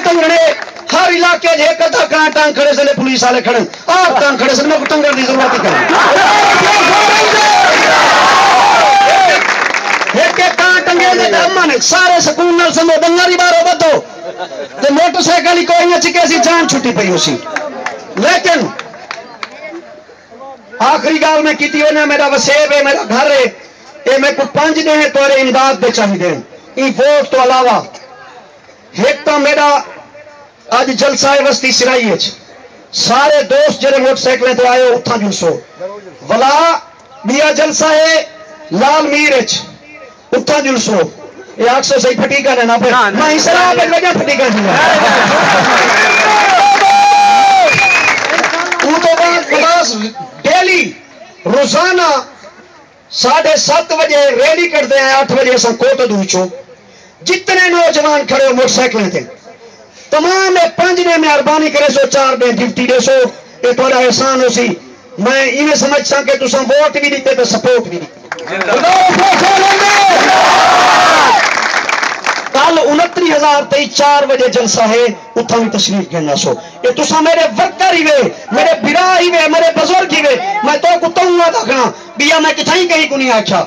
कंगने हर इलाके जे एक अधा कहाँ टांग खड़े से पुलिस वाले खड़े आप टांग खड़े से मैं टंगर की ज़रूरत ही करें। ने सारे सकून नाल समो बंगारी बारो बदो ते मोटरसाइकिल ही कोई अच्छी कैसी जान छुट्टी पई उसी। लेकिन आखिरी गाल मैं की होने मेरा वसेब है, मेरा घर है। ये मैं को पाँच दे हैं तोरे इमदाद दे चाहिए वोट तो अलावा मेरा आज जलसा है वस्ती सिराई सारे दोस्त जेरे मोटरसाइकिल तो आए उथा जुलसो वला बिया जलसा है लाल मीर उथा जुलसो ये आठ सौ सही फटीका देना पे मैं इस तरह वजह फटीका वो तो डेली रोज़ाना साढ़े सात बजे रैली करते हैं आठ बजे असा कोट दूचो जितने नौजवान खड़े हो मोटरसाइकिल थे तमाम पंज ने मेहरबानी करे सो, चार ने ड्यूटी दे सो, ये थोड़ा एहसान हो सी। मैं इन्हें समझ सा कि तुम वोट भी दीते तो सपोर्ट भी कल उनतरी हज़ार तेई चार बजे जलसा है उथा भी तशरीफ़ कहना सो। ये तुसा मेरे वर्कर ही वे, मेरे बिरा ही वे, मेरे बुज़ुर्ग ही वे। मैं तो कुत्ता हूँ देखना बिया मैं किथा ही कहीं को नहीं आख्या?